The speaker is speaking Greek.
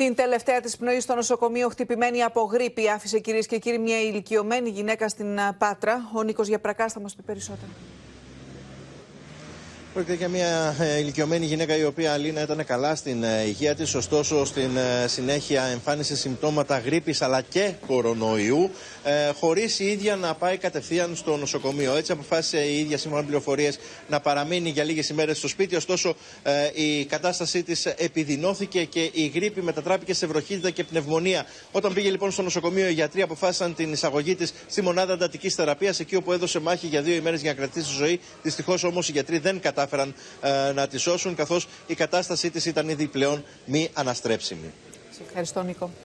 Την τελευταία της πνοή στο νοσοκομείο, χτυπημένη από γρήπη, άφησε κυρίες και κύριοι μια ηλικιωμένη γυναίκα στην Πάτρα. Ο Νίκος Γιαπρακά θα μας πει περισσότερα. Πρόκειται για μια ε, ηλικιωμένη γυναίκα η οποία Αλίνα ήταν καλά στην ε, υγεία της, ωστόσο στην ε, συνέχεια εμφάνισε συμπτώματα γρήπης αλλά και κορονοϊού, ε, χωρίς η ίδια να πάει κατευθείαν στο νοσοκομείο. Έτσι αποφάσισε η ίδια σύμφωνα με πληροφορίες να παραμείνει για λίγες ημέρες στο σπίτι, ωστόσο η κατάστασή της επιδεινώθηκε και η γρήπη μετατράπηκε σε βροχίδα και πνευμονία. Όταν πήγε λοιπόν στο νοσοκομείο οι γιατροί αποφάσισαν την εισαγωγή της στη μονάδα εντατικής θεραπείας, εκεί όπου έδωσε μάχη για δύο ημέρες για να κρατήσει ζωή. Δυστυχώς όμως οι γιατροί δεν κατάφεραν κατάφεραν ε, να τη σώσουν, καθώς η κατάστασή της ήταν ήδη πλέον μη αναστρέψιμη. ευχαριστώ, Νίκο.